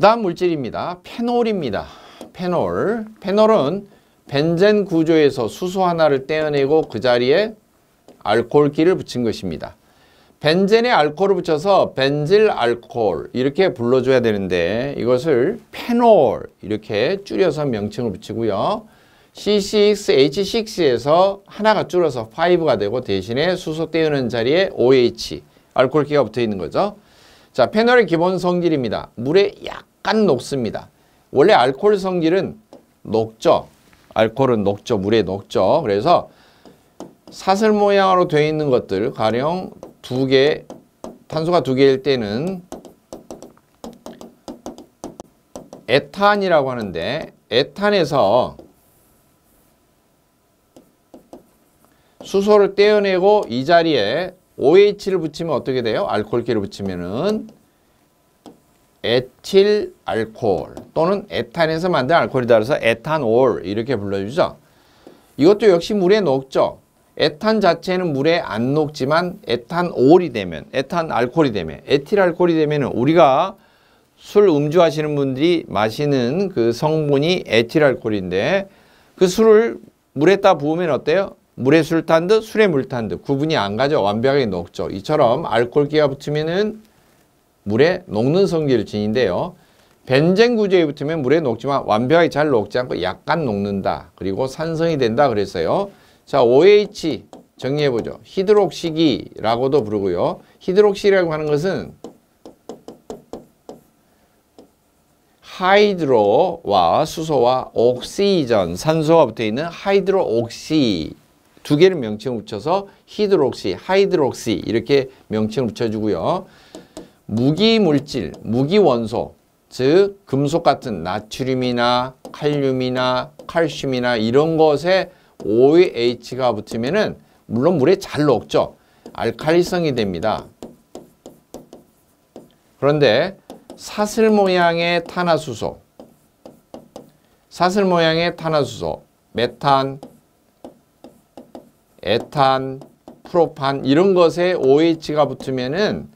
그 다음 물질입니다. 페놀입니다. 페놀. 페놀은 벤젠 구조에서 수소 하나를 떼어내고 그 자리에 알코올기를 붙인 것입니다. 벤젠에 알코올을 붙여서 벤질 알코올 이렇게 불러줘야 되는데 이것을 페놀 이렇게 줄여서 명칭을 붙이고요. C6H6에서 하나가 줄어서 5가 되고 대신에 수소 떼우는 자리에 OH 알코올기가 붙어 있는 거죠. 자, 페놀의 기본 성질입니다. 물에 약간 녹습니다. 원래 알코올 성질은 녹죠. 알코올은 녹죠. 물에 녹죠. 그래서 사슬 모양으로 되어 있는 것들 가령 두 개, 탄소가 두 개일 때는 에탄이라고 하는데 에탄에서 수소를 떼어내고 이 자리에 OH를 붙이면 어떻게 돼요? 알코올기를 붙이면은 에틸 알코올 또는 에탄에서 만든 알코올이다 그래서 에탄올 이렇게 불러주죠. 이것도 역시 물에 녹죠. 에탄 자체는 물에 안 녹지만 에탄올이 되면 에탄 알코올이 되면 에틸 알코올이 되면 우리가 술 음주하시는 분들이 마시는 그 성분이 에틸 알코올인데 그 술을 물에다 부으면 어때요? 물에 술 탄 듯 술에 물 탄 듯 구분이 안 가죠. 완벽하게 녹죠. 이처럼 알코올기가 붙으면은 물에 녹는 성질을 지닌데요. 벤젠 구조에 붙으면 물에 녹지만 완벽하게 잘 녹지 않고 약간 녹는다. 그리고 산성이 된다 그랬어요. 자, OH 정리해보죠. 히드록시기라고도 부르고요. 히드록시라고 하는 것은 hydro와 수소와 옥시전, 산소가 붙어있는 hydrooxy 두 개를 명칭을 붙여서 히드록시, 하이드록시 이렇게 명칭을 붙여주고요. 무기물질, 무기원소, 즉 금속 같은 나트륨이나 칼륨이나 칼슘이나 이런 것에 OH가 붙으면은 물론 물에 잘 녹죠. 알칼리성이 됩니다. 그런데 사슬 모양의 탄화수소, 사슬 모양의 탄화수소, 메탄, 에탄, 프로판 이런 것에 OH가 붙으면은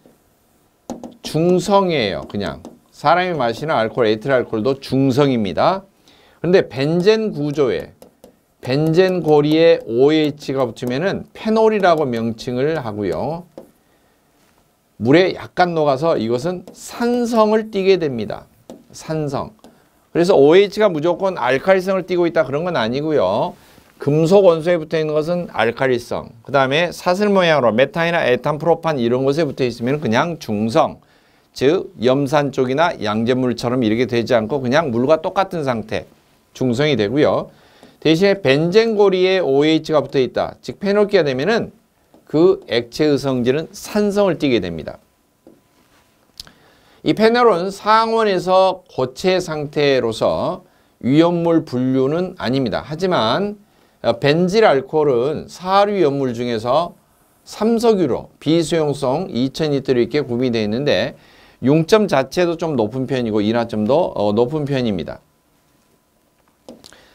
중성이에요. 그냥 사람이 마시는 알코올, 에틸 알코올도 중성입니다. 그런데 벤젠 구조에 벤젠 고리에 OH가 붙으면은 페놀이라고 명칭을 하고요. 물에 약간 녹아서 이것은 산성을 띠게 됩니다. 산성. 그래서 OH가 무조건 알칼리성을 띠고 있다 그런 건 아니고요. 금속 원소에 붙어 있는 것은 알칼리성. 그 다음에 사슬 모양으로 메탄이나 에탄, 프로판 이런 것에 붙어 있으면 그냥 중성. 즉 염산 쪽이나 양잿물처럼 이렇게 되지 않고 그냥 물과 똑같은 상태. 중성이 되고요. 대신에 벤젠고리에 OH가 붙어 있다. 즉 페놀기가 되면은 그 액체의 성질은 산성을 띠게 됩니다. 이 페놀은 상온에서 고체 상태로서 위험물 분류는 아닙니다. 하지만 벤질 알코올은 사류 염물 중에서 삼석유로 비수용성 2000리터로 이렇게 구비되어 있는데 용점 자체도 좀 높은 편이고 인화점도 어, 높은 편입니다.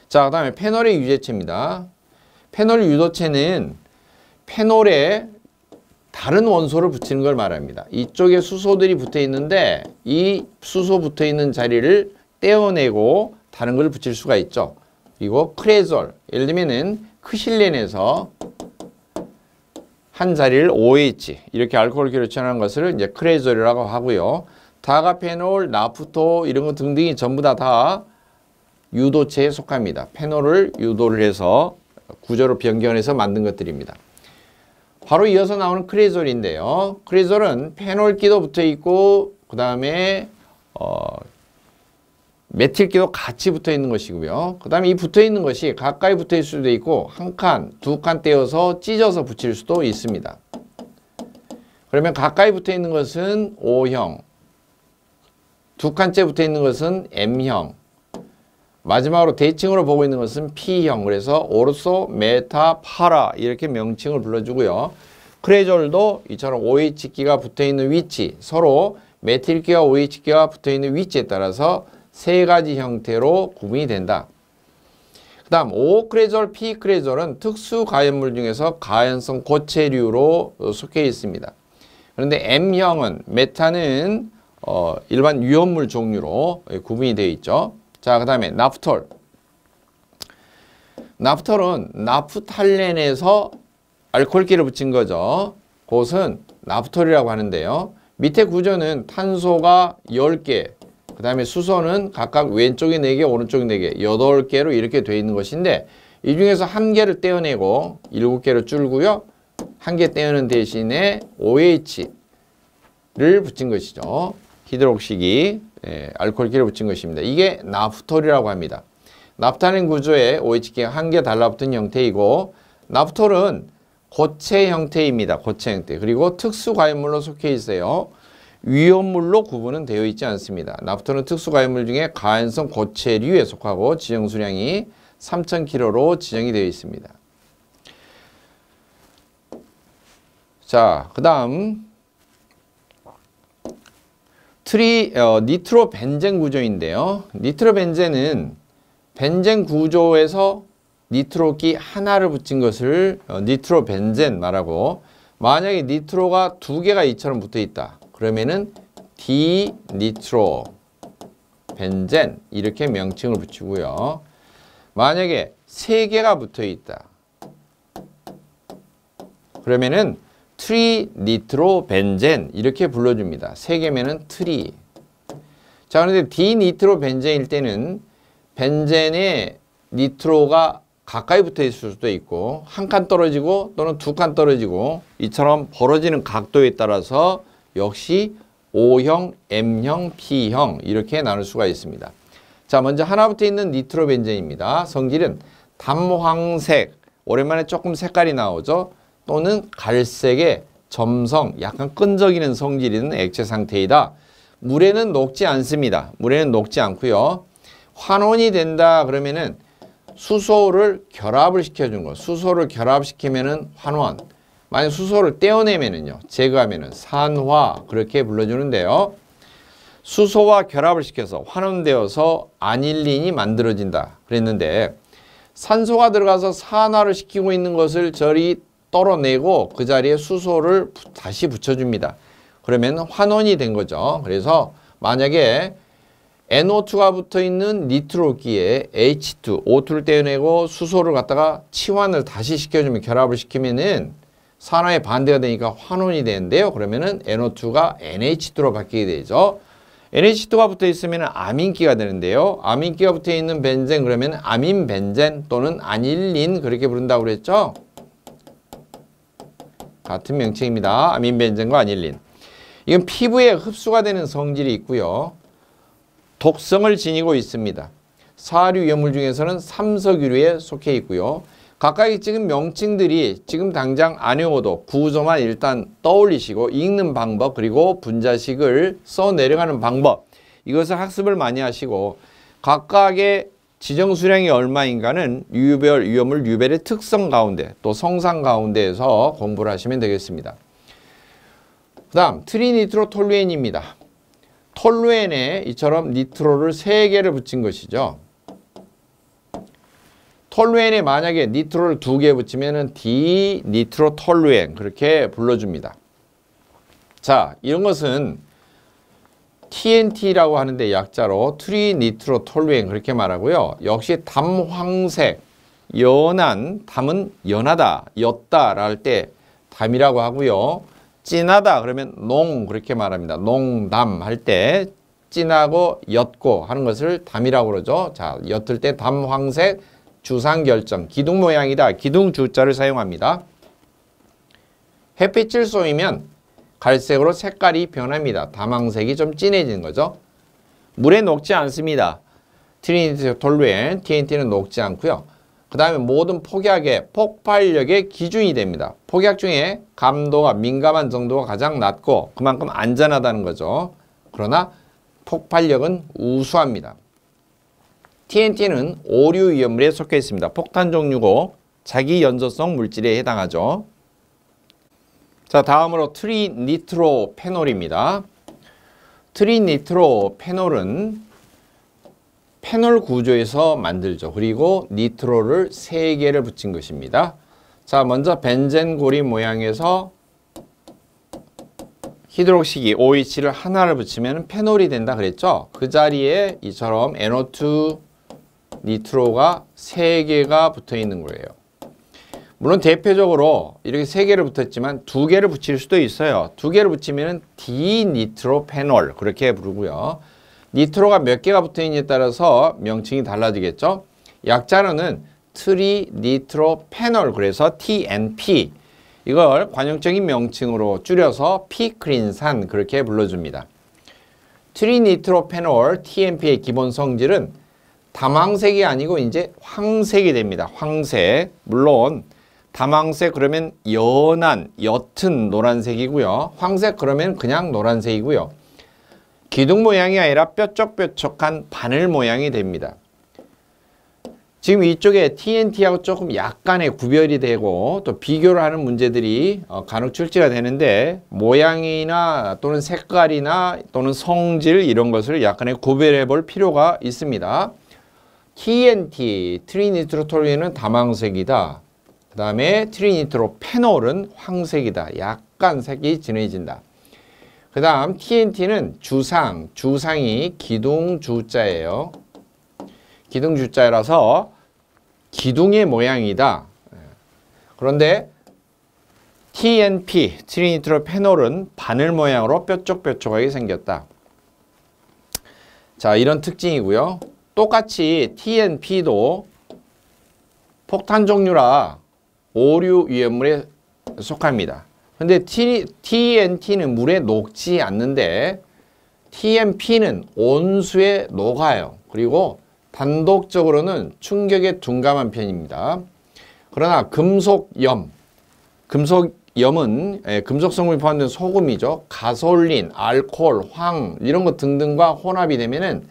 자, 그 다음에 페놀의 유제체입니다. 페놀 유도체는 페놀에 다른 원소를 붙이는 걸 말합니다. 이쪽에 수소들이 붙어 있는데 이 수소 붙어 있는 자리를 떼어내고 다른 걸 붙일 수가 있죠. 그리고 크레졸, 예를 들면은 크실렌에서 한 자리를 OH 이렇게 알코올 결합한 것을 이제 크레졸이라고 하고요. 다가페놀, 나프토 이런 거 등등이 전부 다 다 유도체에 속합니다. 페놀을 유도를 해서 구조로 변경해서 만든 것들입니다. 바로 이어서 나오는 크레졸인데요. 크레졸은 페놀기도 붙어 있고 그 다음에 어, 메틸기도 같이 붙어 있는 것이고요. 그 다음에 이 붙어 있는 것이 가까이 붙어 있을 수도 있고 한 칸, 두 칸 떼어서 찢어서 붙일 수도 있습니다. 그러면 가까이 붙어 있는 것은 O형, 두 칸째 붙어 있는 것은 M형, 마지막으로 대칭으로 보고 있는 것은 P형 그래서 ortho, meta, para 이렇게 명칭을 불러주고요. 크레졸도 이처럼 OH기가 붙어 있는 위치 서로 메틸기와 OH기가 붙어있는 위치에 따라서 세 가지 형태로 구분이 된다. 그 다음 O크레졸, P크레졸은 특수 가연물 중에서 가연성 고체류로 속해 있습니다. 그런데 M형은 메탄은 어, 일반 유연물 종류로 구분이 되어 있죠. 자, 그 다음에 나프톨. 나프톨은 나프탈렌에서 알코올기를 붙인 거죠. 그것은 나프톨이라고 하는데요. 밑에 구조는 탄소가 10개, 그 다음에 수소는 각각 왼쪽에 4개, 오른쪽에 4개, 8개로 이렇게 되어 있는 것인데 이 중에서 한 개를 떼어내고 7개를 줄고요. 한 개 떼어낸 대신에 OH를 붙인 것이죠. 히드록식이 예, 알코올기를 붙인 것입니다. 이게 나프톨이라고 합니다. 나프탈린 구조에 OH기가 한 개 달라붙은 형태이고 나프톨은 고체 형태입니다. 고체 형태. 그리고 특수 과연물로 속해 있어요. 위험물로 구분은 되어 있지 않습니다. 나프톨은 특수 과연물 중에 가연성 고체류에 속하고 지정 수량이 3,000kg로 지정이 되어 있습니다. 자, 그 다음 트리 어, 니트로 벤젠 구조인데요. 니트로 벤젠은 벤젠 구조에서 니트로기 하나를 붙인 것을 어, 니트로 벤젠 말하고 만약에 니트로가 두 개가 이처럼 붙어 있다. 그러면은 디니트로 벤젠 이렇게 명칭을 붙이고요. 만약에 세 개가 붙어 있다. 그러면은 트리니트로 벤젠 이렇게 불러줍니다. 세 개면은 트리. 자 그런데 디니트로 벤젠일 때는 벤젠에 니트로가 가까이 붙어 있을 수도 있고 한 칸 떨어지고 또는 두 칸 떨어지고 이처럼 벌어지는 각도에 따라서 역시 O형, M형, P형 이렇게 나눌 수가 있습니다. 자 먼저 하나 붙어 있는 니트로벤젠입니다. 성질은 담황색, 오랜만에 조금 색깔이 나오죠. 또는 갈색의 점성, 약간 끈적이는 성질이 있는 액체 상태이다. 물에는 녹지 않습니다. 물에는 녹지 않고요. 환원이 된다 그러면은 수소를 결합을 시켜준 거. 수소를 결합시키면은 환원. 만약 수소를 떼어내면은요. 제거하면은 산화 그렇게 불러주는데요. 수소와 결합을 시켜서 환원되어서 아닐린이 만들어진다 그랬는데 산소가 들어가서 산화를 시키고 있는 것을 저리 떨어내고 그 자리에 수소를 다시 붙여줍니다. 그러면 환원이 된 거죠. 그래서 만약에 NO2가 붙어 있는 니트로기에 H2, O2를 떼어내고 수소를 갖다가 치환을 다시 시켜주면 결합을 시키면은 산화의 반대가 되니까 환원이 되는데요. 그러면은 NO2가 NH2로 바뀌게 되죠. NH2가 붙어 있으면 아민기가 되는데요. 아민기가 붙어 있는 벤젠 그러면 아민 벤젠 또는 아닐린 그렇게 부른다고 그랬죠. 같은 명칭입니다. 아민 벤젠과 아닐린. 이건 피부에 흡수가 되는 성질이 있고요. 독성을 지니고 있습니다. 사류 위험물 중에서는 삼석유류에 속해 있고요. 각각의 지금 명칭들이 지금 당장 안 외워도 구조만 일단 떠올리시고 읽는 방법 그리고 분자식을 써 내려가는 방법 이것을 학습을 많이 하시고 각각의 지정 수량이 얼마인가는 유별 위험물 유별의 특성 가운데 또 성상 가운데에서 공부를 하시면 되겠습니다. 그 다음 트리니트로 톨루엔입니다. 톨루엔에 이처럼 니트로를 3개를 붙인 것이죠. 톨루엔에 만약에 니트로를 두개 붙이면은 디니트로 톨루엔 그렇게 불러줍니다. 자, 이런 것은 TNT라고 하는데 약자로 트리니트로 톨루엔 그렇게 말하고요. 역시 담황색, 연한, 담은 연하다, 옅다 할때 담이라고 하고요. 진하다 그러면 농 그렇게 말합니다. 농담 할 때 진하고 옅고 하는 것을 담이라고 그러죠. 자, 옅을 때 담황색, 주상결정, 기둥 모양이다. 기둥 주자를 사용합니다. 햇빛을 쏘이면 갈색으로 색깔이 변합니다. 담황색이 좀 진해지는 거죠. 물에 녹지 않습니다. 트리니트로 톨루엔, TNT는 녹지 않고요. 그 다음에 모든 폭약의 폭발력의 기준이 됩니다. 폭약 중에 감도가 민감한 정도가 가장 낮고 그만큼 안전하다는 거죠. 그러나 폭발력은 우수합니다. TNT는 5류 위험물에 속해 있습니다. 폭탄 종류고 자기 연소성 물질에 해당하죠. 자 다음으로 트리니트로 페놀입니다. 트리니트로 페놀은 페놀 구조에서 만들죠. 그리고 니트로를 세개를 붙인 것입니다. 자, 먼저 벤젠고리 모양에서 히드록식이 OH를 하나를 붙이면 페놀이 된다 그랬죠. 그 자리에 이처럼 NO2 니트로가 세개가 붙어 있는 거예요. 물론 대표적으로 이렇게 세 개를 붙었지만 두 개를 붙일 수도 있어요. 두 개를 붙이면 디니트로페놀 그렇게 부르고요. 니트로가 몇 개가 붙어 있느냐에 따라서 명칭이 달라지겠죠. 약자로는 트리니트로페놀 그래서 TNP 이걸 관용적인 명칭으로 줄여서 피크린산 그렇게 불러줍니다. 트리니트로페놀 TNP의 기본 성질은 담황색이 아니고 이제 황색이 됩니다. 황색. 물론 담황색 그러면 연한, 옅은 노란색이고요. 황색 그러면 그냥 노란색이고요. 기둥 모양이 아니라 뾰족뾰족한 바늘 모양이 됩니다. 지금 이쪽에 TNT하고 조금 약간의 구별이 되고 또 비교를 하는 문제들이 어, 간혹 출제가 되는데 모양이나 또는 색깔이나 또는 성질 이런 것을 약간의 구별해 볼 필요가 있습니다. TNT, 트리니트로톨리는 담황색이다. 그 다음에 트리니트로 페놀은 황색이다. 약간 색이 진해진다. 그 다음 TNT는 주상, 주상이 기둥주자예요. 기둥주자라서 기둥의 모양이다. 그런데 TNP, 트리니트로 페놀은 바늘 모양으로 뾰족뾰족하게 생겼다. 자, 이런 특징이고요. 똑같이 TNP도 폭탄 종류라 오류 위험물에 속합니다. 근데 TNT는 물에 녹지 않는데 TMP는 온수에 녹아요. 그리고 단독적으로는 충격에 둔감한 편입니다. 그러나 금속염, 금속염은 예, 금속 성분이 포함된 소금이죠. 가솔린, 알코올, 황 이런 것 등등과 혼합이 되면은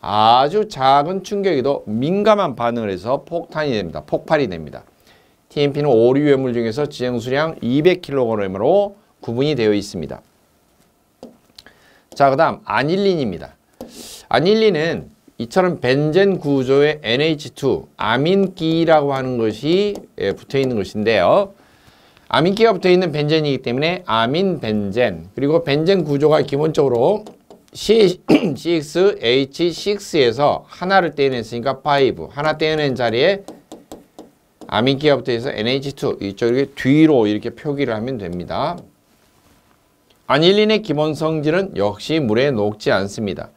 아주 작은 충격에도 민감한 반응을 해서 폭탄이 됩니다. 폭발이 됩니다. TMP는 오류유물 중에서 지정 수량 200kg으로 구분이 되어 있습니다. 자, 그 다음 아닐린입니다. 아닐린은 이처럼 벤젠 구조의 NH2, 아민기라고 하는 것이 예, 붙어 있는 것인데요. 아민기가 붙어 있는 벤젠이기 때문에 아민 벤젠 그리고 벤젠 구조가 기본적으로 CH6에서 하나를 떼어냈으니까 5 하나 떼어낸 자리에 있어 NH2 이쪽 이렇게 뒤로 이렇게 표기를 하면 됩니다. 아닐린의 기본 성질은 역시 물에 녹지 않습니다.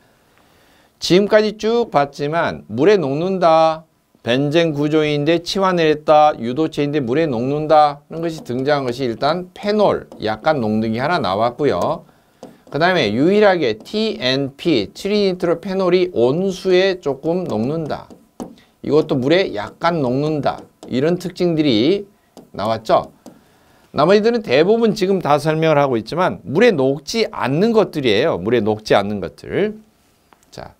지금까지 쭉 봤지만 물에 녹는다. 벤젠 구조인데 치환을 했다. 유도체인데 물에 녹는다. 는 것이 등장한 것이 일단 페놀, 약간 녹는 게 하나 나왔고요. 그 다음에 유일하게 TNP, 트리니트로 페놀이 온수에 조금 녹는다. 이것도 물에 약간 녹는다. 이런 특징들이 나왔죠. 나머지들은 대부분 지금 다 설명을 하고 있지만 물에 녹지 않는 것들이에요. 물에 녹지 않는 것들. 자,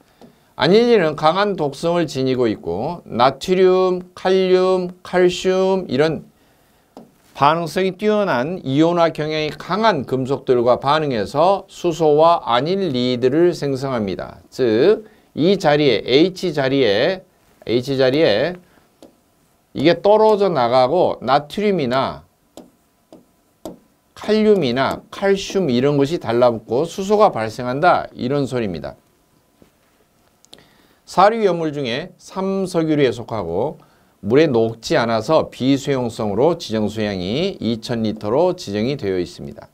아닐린은 강한 독성을 지니고 있고 나트륨, 칼륨, 칼슘 이런 반응성이 뛰어난 이온화 경향이 강한 금속들과 반응해서 수소와 아닐리드를 생성합니다. 즉, 이 자리에 H 자리에 H 자리에 이게 떨어져 나가고 나트륨이나 칼륨이나 칼슘 이런 것이 달라붙고 수소가 발생한다 이런 소리입니다. 사류 염물 중에 삼석유리에 속하고 물에 녹지 않아서 비수용성으로 지정 수량이 2000리터로 지정이 되어 있습니다.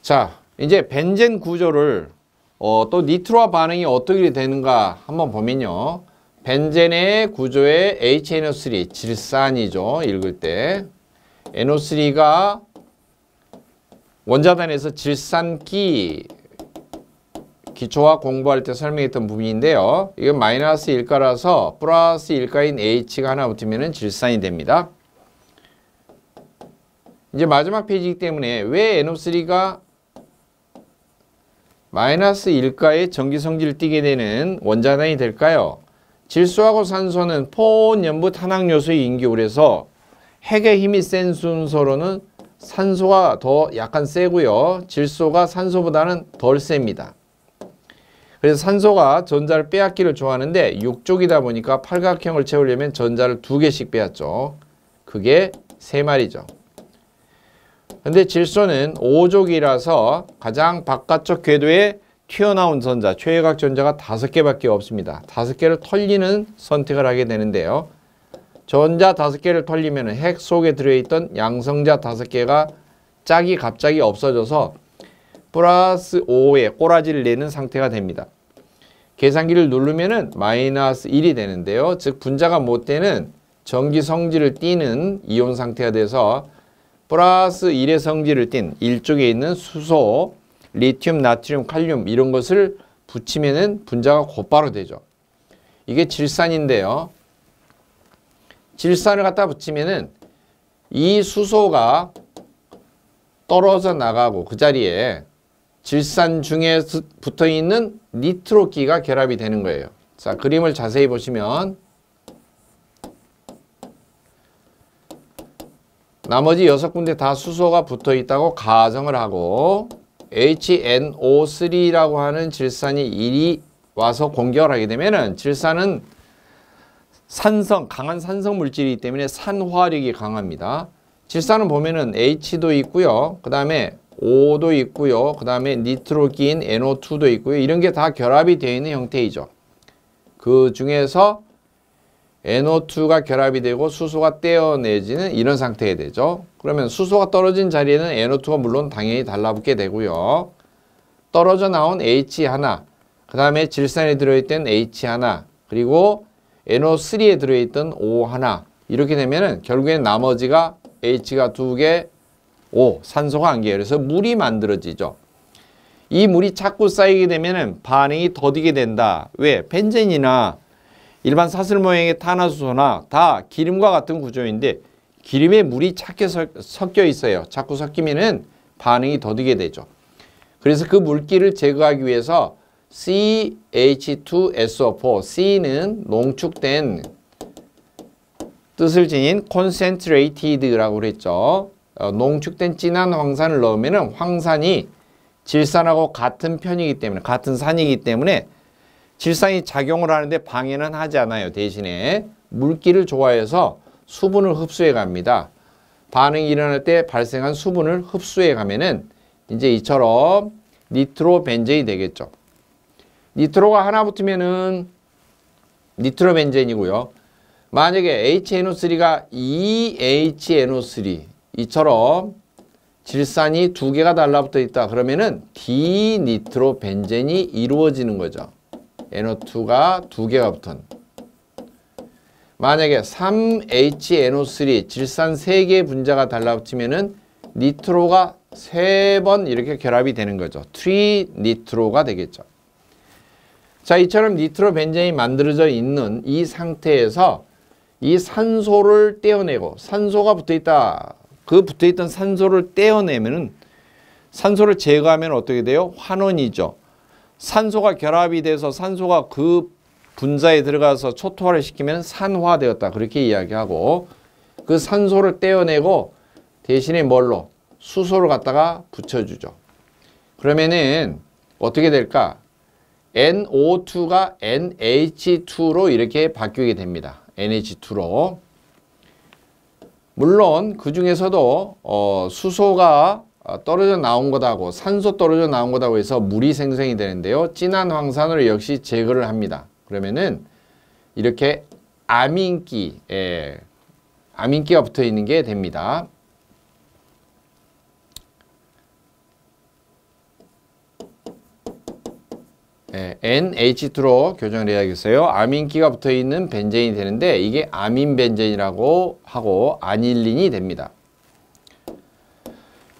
자, 이제 벤젠 구조를 어, 또 니트로와 반응이 어떻게 되는가 한번 보면요. 벤젠의 구조의 HNO3 질산이죠. 읽을 때 NO3가 원자단에서 질산기 기초화 공부할 때 설명했던 부분인데요. 이건 마이너스 1가라서 플러스 1가인 H가 하나 붙으면 질산이 됩니다. 이제 마지막 페이지이기 때문에 왜 NO3가 마이너스 1가의 전기 성질을 띠게 되는 원자단이 될까요? 질소하고 산소는 포온 연부 탄학 요소의 인기울에서 핵의 힘이 센 순서로는 산소가 더 약간 세고요. 질소가 산소보다는 덜 셉니다. 그래서 산소가 전자를 빼앗기를 좋아하는데 육족이다 보니까 팔각형을 채우려면 전자를 두 개씩 빼앗죠. 그게 세 마리죠. 근데 질소는 5족이라서 가장 바깥쪽 궤도에 튀어나온 전자, 최외각 전자가 다섯 개밖에 없습니다. 다섯 개를 털리는 선택을 하게 되는데요. 전자 다섯 개를 털리면 핵 속에 들어있던 양성자 다섯 개가 짝이 갑자기 없어져서 플러스 5의 꼬라지를 내는 상태가 됩니다. 계산기를 누르면 은 마이너스 1이 되는데요. 즉 분자가 못 되는 전기 성질을 띠는 이온 상태가 돼서 플러스 1의 성질을 띤 일쪽에 있는 수소, 리튬, 나트륨, 칼륨 이런 것을 붙이면은 분자가 곧바로 되죠. 이게 질산인데요. 질산을 갖다 붙이면은 이 수소가 떨어져 나가고 그 자리에 질산 중에 붙어 있는 니트로기가 결합이 되는 거예요. 자, 그림을 자세히 보시면 나머지 여섯 군데 다 수소가 붙어 있다고 가정을 하고 HNO3라고 하는 질산이 1이 와서 공격을 하게 되면은 질산은 산성, 강한 산성 물질이기 때문에 산화력이 강합니다. 질산은 보면은 H도 있고요. 그 다음에 O도 있고요. 그 다음에 니트로긴 NO2도 있고요. 이런 게 다 결합이 되어 있는 형태이죠. 그 중에서 NO2가 결합이 되고 수소가 떼어내지는 이런 상태가 되죠. 그러면 수소가 떨어진 자리에는 NO2가 물론 당연히 달라붙게 되고요. 떨어져 나온 H 하나, 그 다음에 질산에 들어있던 H 하나, 그리고 NO3에 들어있던 O 하나 이렇게 되면은 결국엔 나머지가 H가 두 개, O 산소가 한 개. 그래서 물이 만들어지죠. 이 물이 자꾸 쌓이게 되면은 반응이 더디게 된다. 왜? 벤젠이나 일반 사슬 모양의 탄화수소나 다 기름과 같은 구조인데 기름에 물이 착게 섞여 있어요. 자꾸 섞이면은 반응이 더디게 되죠. 그래서 그 물기를 제거하기 위해서 CH2SO4, C는 농축된 뜻을 지닌 concentrated라고 그랬죠. 어, 농축된 진한 황산을 넣으면 황산이 질산하고 같은 편이기 때문에 같은 산이기 때문에 질산이 작용을 하는데 방해는 하지 않아요. 대신에 물기를 좋아해서 수분을 흡수해 갑니다. 반응이 일어날 때 발생한 수분을 흡수해 가면은 이제 이처럼 니트로벤젠이 되겠죠. 니트로가 하나 붙으면은 니트로벤젠이고요. 만약에 HNO3가 EHNO3 이처럼 질산이 두 개가 달라붙어 있다 그러면은 디니트로벤젠이 이루어지는 거죠. NO2가 두 개가 붙은 만약에 3HNO3 질산 3개의 분자가 달라붙으면은 니트로가 3번 이렇게 결합이 되는 거죠. 트리니트로가 되겠죠. 자, 이처럼 니트로 벤젠이 만들어져 있는 이 상태에서 이 산소를 떼어내고 산소가 붙어 있다. 그 붙어 있던 산소를 떼어내면은 산소를 제거하면 어떻게 돼요? 환원이죠. 산소가 결합이 돼서 산소가 그 분자에 들어가서 초토화를 시키면 산화되었다. 그렇게 이야기하고 그 산소를 떼어내고 대신에 뭘로? 수소를 갖다가 붙여주죠. 그러면은 어떻게 될까? NO2가 NH2로 이렇게 바뀌게 됩니다. NH2로. 물론 그 중에서도 어, 수소가 어, 떨어져 나온 것하고 산소 떨어져 나온 것하고 해서 물이 생성이 되는데요. 진한 황산으로 역시 제거를 합니다. 그러면은 이렇게 아민기, 예, 아민기가 붙어 있는 게 됩니다. 예, NH2로 교정을 해야겠어요. 아민기가 붙어 있는 벤젠이 되는데 이게 아민벤젠이라고 하고 아닐린이 됩니다.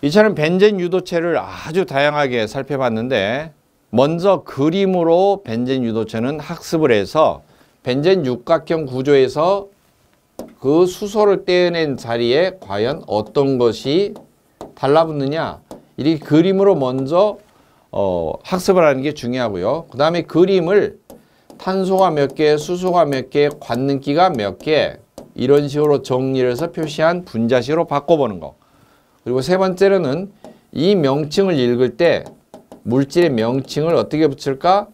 이처럼 벤젠 유도체를 아주 다양하게 살펴봤는데 먼저 그림으로 벤젠 유도체는 학습을 해서 벤젠 육각형 구조에서 그 수소를 떼어낸 자리에 과연 어떤 것이 달라붙느냐 이렇게 그림으로 먼저 어, 학습을 하는 게 중요하고요. 그 다음에 그림을 탄소가 몇 개, 수소가 몇 개, 관능기가 몇 개 이런 식으로 정리를 해서 표시한 분자식으로 바꿔보는 거. 그리고 세 번째로는 이 명칭을 읽을 때 물질의 명칭을 어떻게 붙일까?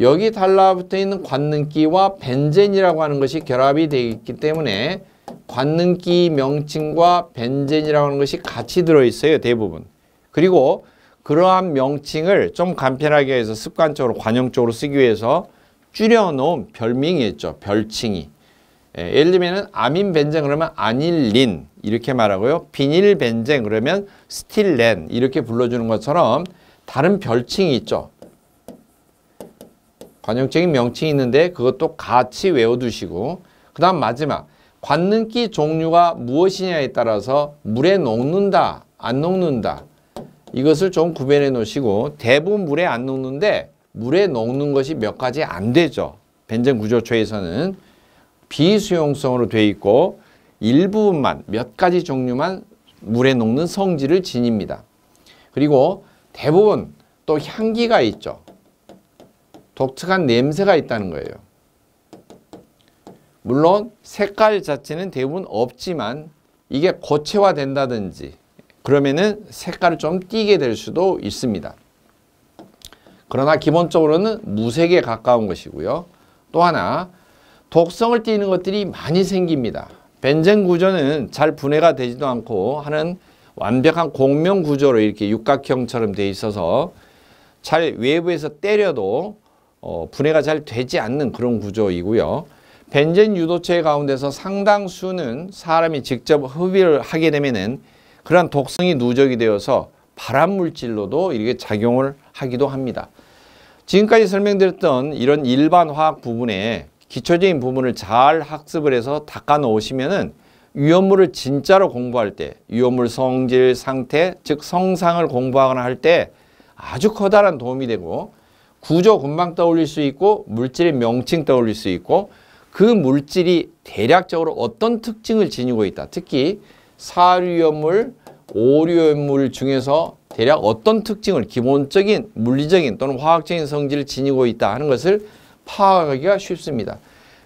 여기 달라붙어 있는 관능기와 벤젠이라고 하는 것이 결합이 되어 있기 때문에 관능기 명칭과 벤젠이라고 하는 것이 같이 들어있어요. 대부분. 그리고 그러한 명칭을 좀 간편하게 해서 습관적으로 관용적으로 쓰기 위해서 줄여놓은 별명이 있죠. 별칭이. 예, 예를 들면 아민 벤젠 그러면 아닐린 이렇게 말하고요. 비닐 벤젠 그러면 스틸렌 이렇게 불러주는 것처럼 다른 별칭이 있죠. 관용적인 명칭이 있는데 그것도 같이 외워두시고 그 다음 마지막 관능기 종류가 무엇이냐에 따라서 물에 녹는다 안 녹는다 이것을 좀 구별해 놓으시고 대부분 물에 안 녹는데 물에 녹는 것이 몇 가지 안 되죠. 벤젠 구조초에서는 비수용성으로 되어 있고 일부분만 몇 가지 종류만 물에 녹는 성질을 지닙니다. 그리고 대부분 또 향기가 있죠. 독특한 냄새가 있다는 거예요. 물론 색깔 자체는 대부분 없지만 이게 고체화된다든지 그러면은 색깔을 좀 띄게 될 수도 있습니다. 그러나 기본적으로는 무색에 가까운 것이고요. 또 하나 독성을 띠는 것들이 많이 생깁니다. 벤젠 구조는 잘 분해가 되지도 않고 하는 완벽한 공명 구조로 이렇게 육각형처럼 돼 있어서 잘 외부에서 때려도 어, 분해가 잘 되지 않는 그런 구조이고요. 벤젠 유도체 가운데서 상당수는 사람이 직접 흡입을 하게 되면은 그러한 독성이 누적이 되어서 발암 물질로도 이렇게 작용을 하기도 합니다. 지금까지 설명드렸던 이런 일반 화학 부분에 기초적인 부분을 잘 학습을 해서 닦아 놓으시면은 위험물을 진짜로 공부할 때 위험물 성질 상태 즉 성상을 공부하거나 할 때 아주 커다란 도움이 되고 구조 금방 떠올릴 수 있고 물질의 명칭 떠올릴 수 있고 그 물질이 대략적으로 어떤 특징을 지니고 있다. 특히 사류염물, 오류염물 중에서 대략 어떤 특징을 기본적인 물리적인 또는 화학적인 성질을 지니고 있다 하는 것을 파악하기가 쉽습니다.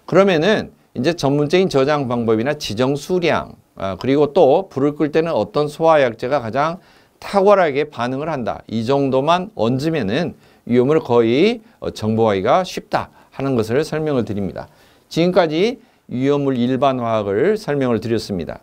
그러면은 이제 전문적인 저장 방법이나 지정 수량 아, 그리고 또 불을 끌 때는 어떤 소화약제가 가장 탁월하게 반응을 한다. 이 정도만 얹으면은 위험을 거의 어, 정보하기가 쉽다 하는 것을 설명을 드립니다. 지금까지 위험물 일반 화학을 설명을 드렸습니다.